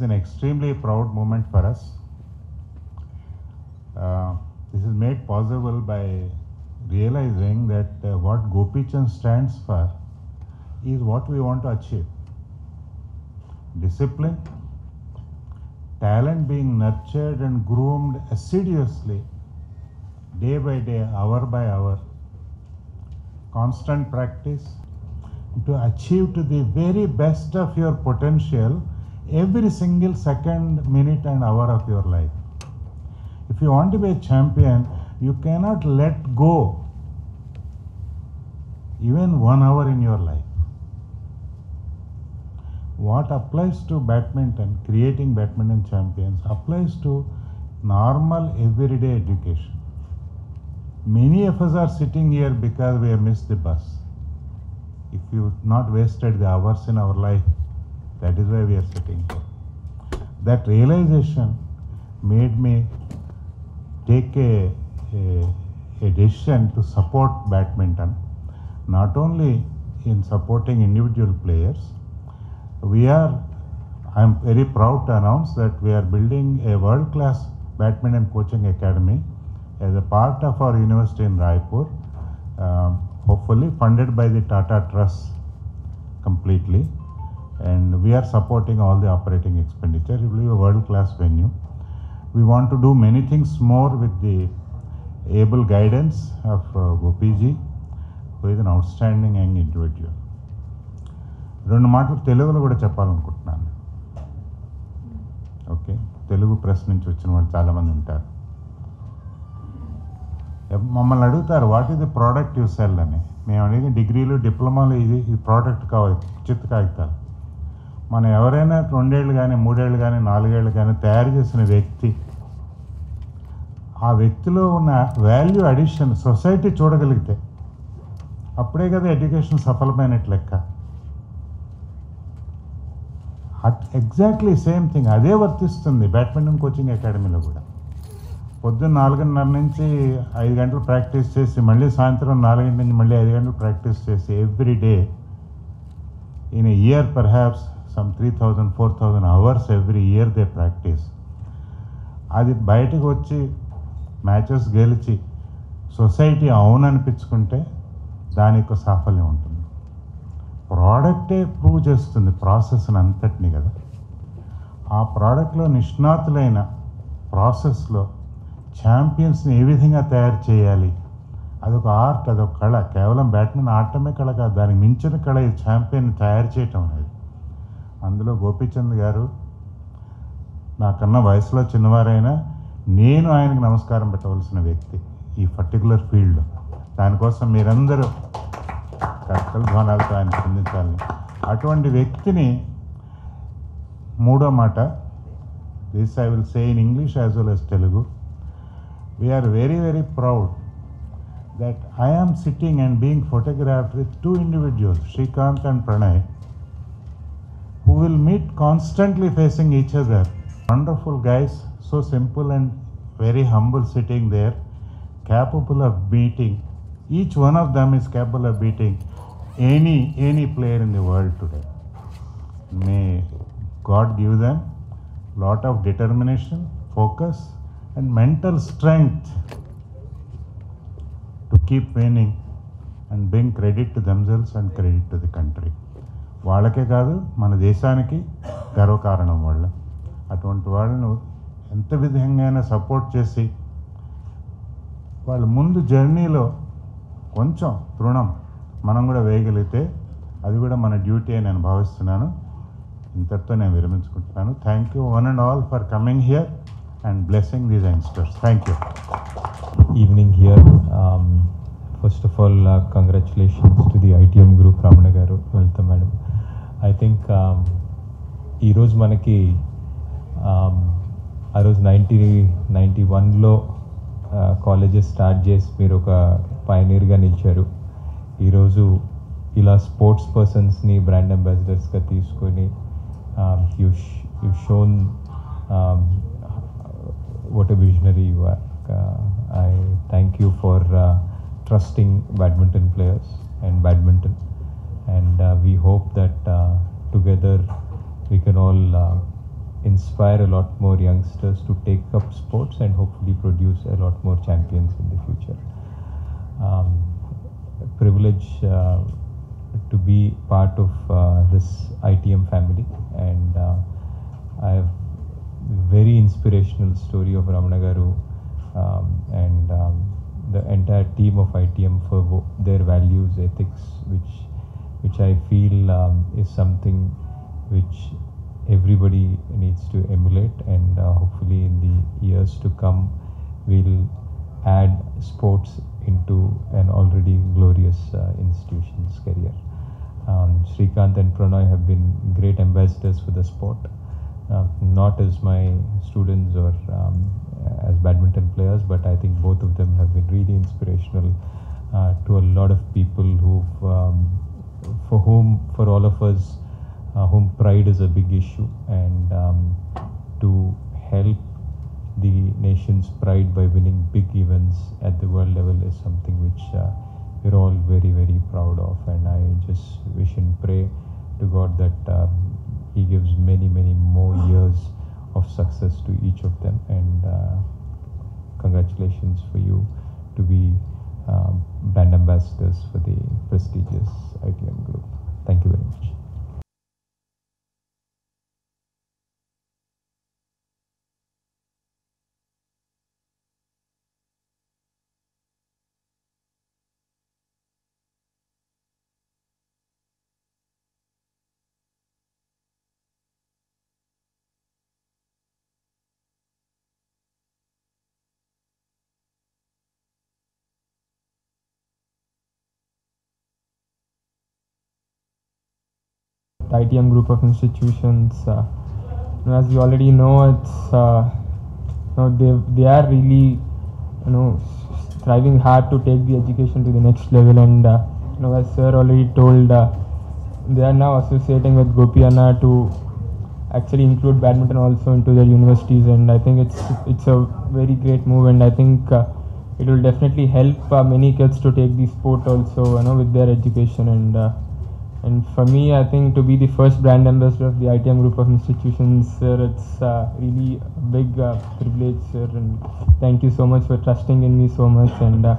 is an extremely proud moment for us. Uh, this is made possible by realizing that uh, what Gopichand stands for is what we want to achieve. Discipline, talent being nurtured and groomed assiduously, day by day, hour by hour, constant practice to achieve to the very best of your potential every single second, minute, and hour of your life. If you want to be a champion, you cannot let go even one hour in your life. What applies to badminton, creating badminton champions, applies to normal everyday education. Many of us are sitting here because we have missed the bus. If you not wasted the hours in our life, that is why we are sitting here. That realization made me take a, a, a decision to support badminton, not only in supporting individual players. We are, I am very proud to announce that we are building a world class badminton coaching academy as a part of our university in Raipur, um, hopefully funded by the Tata Trust completely. And we are supporting all the operating expenditure. It will be a world class venue. We want to do many things more with the able guidance of uh, Gopiji, who is an outstanding young individual. రెండు మాటలు తెలుగులో కూడా చెప్పాలనుకుంటున్నాను okay Telugu press నుంచి వచ్చిన వాళ్ళు చాలామంది ఉంటారు ఎప్- మమ్మల్ని అడుగుతారు what is the product you sell అని మేము అనేది డిగ్రీలు డిప్లొమాలు ఇది ఈ ప్రోడక్ట్ కావాలి చిత్త కాగితాలు మనం ఎవరైనా రెండేళ్ళు కానీ మూడేళ్ళు కానీ నాలుగేళ్ళు కానీ తయారు చేసిన వ్యక్తి ఆ వ్యక్తిలో ఉన్న వాల్యూ అడిషన్ సొసైటీ చూడగలిగితే అప్పుడే కదా ఎడ్యుకేషన్ సఫలమైనట్లు లెక్క. అట్ ఎగ్జాక్ట్లీ సేమ్ థింగ్ అదే వర్తిస్తుంది బ్యాడ్మింటన్ కోచింగ్ అకాడమీలో కూడా. పొద్దున్న నాలుగున్నర నుంచి ఐదు గంటలు ప్రాక్టీస్ చేసి మళ్ళీ సాయంత్రం నాలుగింటి నుంచి మళ్ళీ ఐదు గంటలు ప్రాక్టీస్ చేసి every day in a year perhaps some three thousand four thousand hours every year they practice అది బయటకు వచ్చి మ్యాచెస్ గెలిచి సొసైటీ అవుననిపించుకుంటే దాని యొక్క సాఫల్యం ఉంటుంది. ప్రోడక్టే ప్రూవ్ చేస్తుంది ప్రాసెస్ని అంతటిని కదా. ఆ ప్రోడక్ట్లో నిష్ణాతులైన ప్రాసెస్లో ఛాంపియన్స్ని ఏ విధంగా తయారు చేయాలి? అదొక ఆర్ట్ అదొక కళ. కేవలం బ్యాట్మెన్ ఆడటమే కళ కాదు దానికి మించిన కళ ఈ ఛాంపియన్ తయారు చేయటం అనేది. అందులో గోపీచంద్ గారు నాకన్నా వయసులో చిన్నవారైనా నేను ఆయనకు నమస్కారం పెట్టవలసిన వ్యక్తి ఈ పర్టికులర్ ఫీల్డ్లో. దానికోసం మీరందరూ కట్టలు ధ్వనాలతో ఆయన స్పందించాలని. అటువంటి వ్యక్తిని మూడో మాట this I will say in English as well as Telugu we are very very proud that I am sitting and being photographed with two individuals Srikanth and Pranay who will meet constantly facing each other. Wonderful guys, so simple and very humble sitting there, capable of beating. Each one of them is capable of beating any any player in the world today. May God give them lot of determination, focus, and mental strength to keep winning and bring credit to themselves and credit to the country. వాళ్ళకే కాదు మన దేశానికి గర్వకారణం వాళ్ళ. అటువంటి వాళ్ళను ఎంత విధంగా సపోర్ట్ చేసి వాళ్ళ ముందు జర్నీలో కొంచెం తృణం మనం కూడా వేయగలిగితే అది కూడా మన డ్యూటీ అని నేను భావిస్తున్నాను. ఇంతటితో నేను విరమించుకుంటున్నాను. Thank you one and all for coming here and blessing these youngsters thank you evening here first of all congratulations to the ITM group Ramana garu వెళ్తాం మేడం ఐ థింక్ ఈరోజు మనకి um, ఆ రోజు నైంటీ నైంటీ వన్లో colleges start చేసి మీరు ఒక పైనీర్గా నిలిచారు. ఈరోజు ఇలా స్పోర్ట్స్ పర్సన్స్ని బ్రాండ్ అంబాసిడర్స్గా తీసుకొని you you shown what a visionary you I thank you thank you trusting badminton players and badminton and uh, we hope that uh, together we can all uh, inspire a lot more youngsters to take up sports and hopefully produce a lot more champions in the future. Um, privilege uh, to be part of uh, this ITM family, and uh, I have very inspirational story of Ramana Garu um, and um, the entire team of ITM for their values, ethics, which which I feel um, is something which everybody needs to emulate, and uh, hopefully in the years to come, we'll add sports into an already glorious uh, institution's career. Um, Srikanth and Pranoy have been great ambassadors for the sport, uh, not as my students or um, as badminton players, but I think both of them have been really inspirational uh, to a lot of people who've, um, for whom, for all of us, uh, whom pride is a big issue, and um, to help the nation's pride by winning big events at the world level is something which uh, we're all very very proud of. And i just wish and pray to god that um, he gives many many more years of success to each of them. And uh, congratulations for you to be um, brand ambassadors for the prestigious itm group. Thank you very much ITM group of institutions. Uh, as you already know, it's uh, you know they they are really you know striving hard to take the education to the next level, and uh, you know as sir already told, uh, they are now associating with Gopi Anna to actually include badminton also into their universities, and I think it's it's a very great move, and I think. Uh, it will definitely help uh, many kids to take the sport also, you know, with their education and and for me, I think to be the first brand ambassador of the ITM group of institutions, sir, it's uh, really a big uh, privilege, sir. And thank you so much for trusting in me so much. And uh,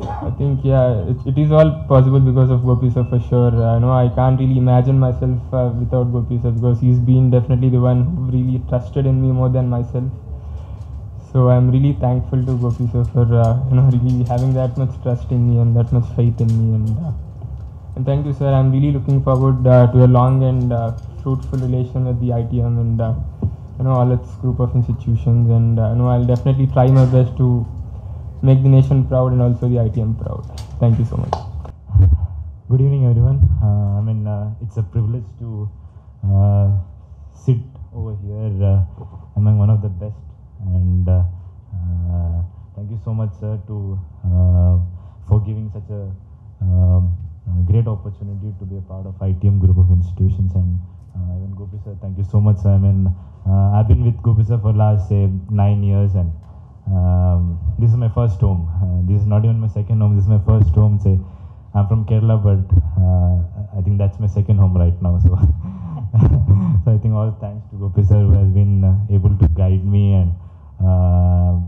I think, yeah, it, it is all possible because of Gopi sir for sure. I know I can't really imagine myself uh, without Gopi sir because he's been definitely the one who really trusted in me more than myself. So I'm really thankful to Gopi sir for uh, you know really having that much trust in me and that much faith in me and. And thank you, sir. I'm really looking forward uh, to a long and uh, fruitful relation with the ITM and uh, you know all its group of institutions. And uh, you know I'll definitely try my best to make the nation proud and also the ITM proud. Thank you so much. Good evening, everyone. Uh, I mean, uh, it's a privilege to sit over here among one of the best, and thank you so much, sir, to for giving such a um, great opportunity to be a part of ITM group of institutions and uh, even Gopi sir. Thank you so much. I mean, uh, I've been with Gopi sir for last say nine years and. Um, this is my first home. Uh, this is not even my second home. This is my first home. Say, I'm from Kerala, but uh, I think that's my second home right now. So, so I think all thanks to Gopi sir who has been uh, able to guide me and uh,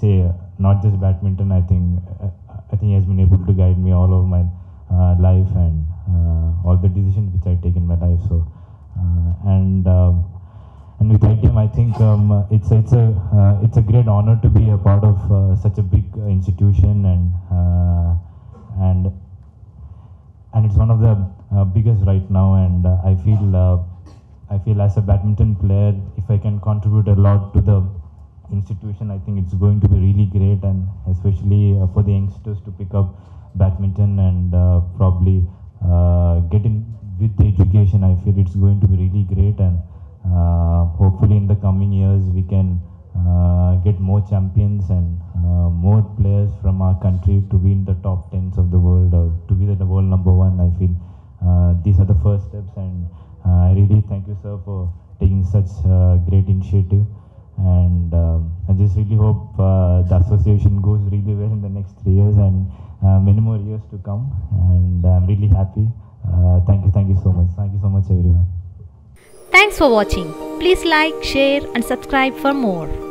say not just badminton. I think uh, I think he has been able to guide me all of my uh, life and uh, all the decisions which I take in my life. So, uh, and. Um, and with ITM, I think um, it's it's a uh, it's a great honor to be a part of uh, such a big institution and and and it's one of the biggest right now. And I feel I feel as a badminton player, if I can contribute a lot to the institution, I think it's going to be really great, and especially uh, for the youngsters to pick up badminton and uh, probably uh, get in with the education. I feel it's going to be really great and uh, hopefully in the coming years we can uh, get more champions and uh, more players from our country to be in the top tens of the world or to be the world number one. I feel these are the first steps and I really thank you sir for taking such great initiative and um, I just really hope uh, the association goes really well in the next three years and uh, many more years to come. And I'm really happy. Uh, thank you, thank you so much. Thank you so much, everyone. Thanks for watching. Please like, share, and subscribe for more.